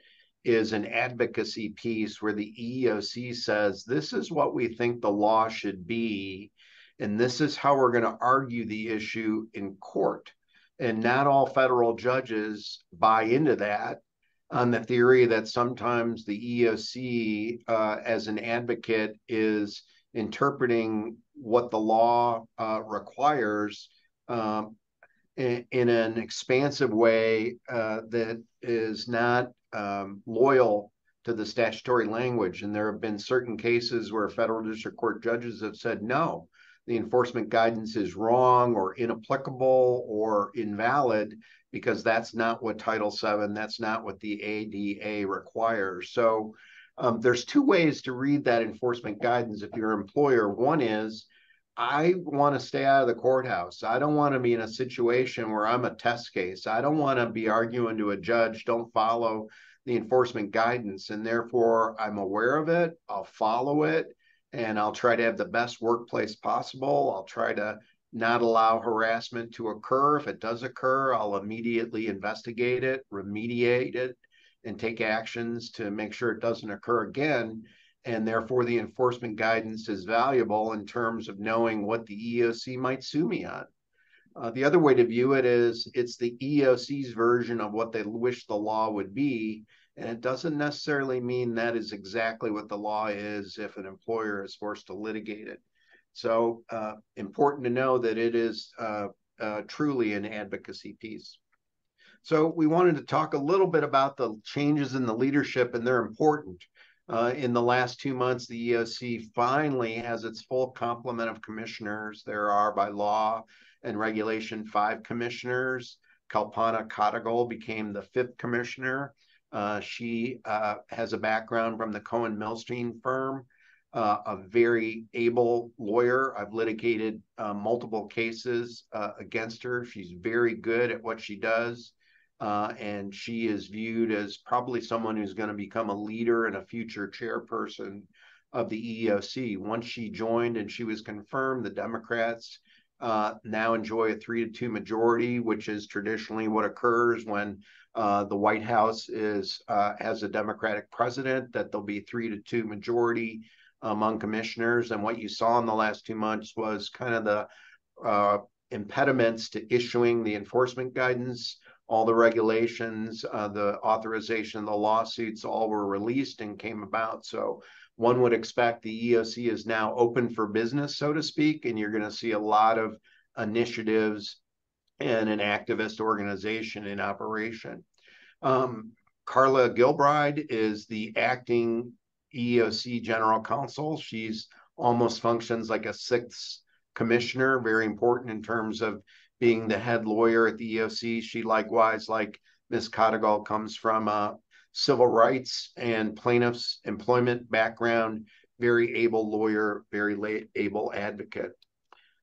is an advocacy piece where the EEOC says this is what we think the law should be, and this is how we're going to argue the issue in court and not all federal judges buy into that on the theory that sometimes the EOC, uh, as an advocate, is interpreting what the law uh, requires um, in, in, an expansive way uh, that is not um, loyal to the statutory language. And there have been certain cases where federal district court judges have said, no, the enforcement guidance is wrong or inapplicable or invalid because that's not what Title VII, that's not what the ADA requires. So um, there's two ways to read that enforcement guidance if you're an employer. One is, I want to stay out of the courthouse. I don't want to be in a situation where I'm a test case. I don't want to be arguing to a judge, don't follow the enforcement guidance. And therefore, I'm aware of it, I'll follow it, and I'll try to have the best workplace possible. I'll try to not allow harassment to occur. If it does occur, I'll immediately investigate it, remediate it, and take actions to make sure it doesn't occur again. And therefore, the enforcement guidance is valuable in terms of knowing what the EOC might sue me on. Uh, the other way to view it is it's the EOC's version of what they wish the law would be, and it doesn't necessarily mean that is exactly what the law is if an employer is forced to litigate it. So uh, important to know that it is uh, uh, truly an advocacy piece. So we wanted to talk a little bit about the changes in the leadership, and they're important. Uh, in the last two months, the EOC finally has its full complement of commissioners. There are, by law and regulation, five commissioners. Kalpana Kotagal became the fifth commissioner. Uh, she uh, has a background from the Cohen Milstein firm, uh, a very able lawyer. I've litigated uh, multiple cases uh, against her. She's very good at what she does. And she is viewed as probably someone who's going to become a leader and a future chairperson of the EEOC. Once she joined and she was confirmed, the Democrats uh, now enjoy a three to two majority, which is traditionally what occurs when uh, the White House is uh, has a Democratic president. That there'll be three to two majority among commissioners. And what you saw in the last two months was kind of the uh, impediments to issuing the enforcement guidance. All the regulations, uh, the authorization, the lawsuits, all were released and came about. So one would expect the EOC is now open for business, so to speak, and you're going to see a lot of initiatives and an activist organization in operation. Um, Karla Gilbride is the acting EOC general counsel. She's almost functions like a sixth commissioner, very important in terms of being the head lawyer at the EOC. She likewise, like Ms. Kotagal, comes from a civil rights and plaintiffs employment background, very able lawyer, very able advocate.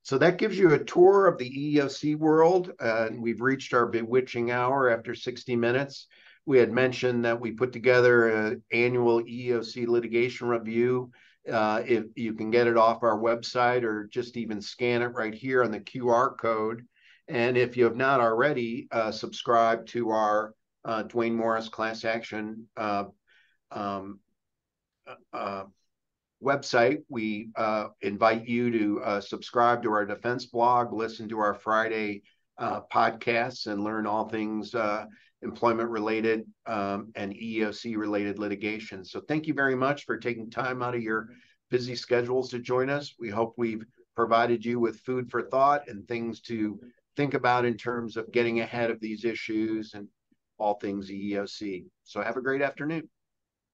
So that gives you a tour of the EEOC world. Uh, and we've reached our bewitching hour after 60 minutes. We had mentioned that we put together an annual EEOC litigation review. Uh, if you can get it off our website or just even scan it right here on the QR code. And if you have not already, uh, subscribe to our uh, Duane Morris class action uh, um, uh, uh, website. We uh, invite you to uh, subscribe to our defense blog, listen to our Friday podcasts, and learn all things employment related um, and EEOC related litigation. So thank you very much for taking time out of your busy schedules to join us. We hope we've provided you with food for thought and things to think about in terms of getting ahead of these issues and all things EEOC. So have a great afternoon.